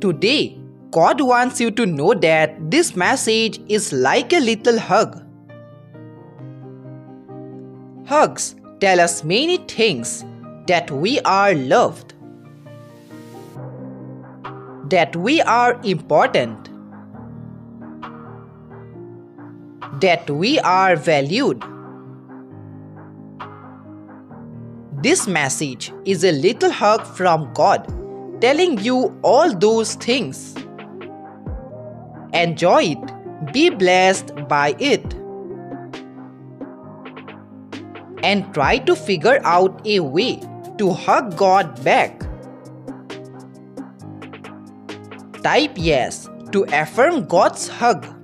Today, God wants you to know that this message is like a little hug. Hugs tell us many things that we are loved, that we are important, that we are valued. This message is a little hug from God telling you all those things. Enjoy it, be blessed by it, and try to figure out a way to hug God back. Type yes to affirm God's hug.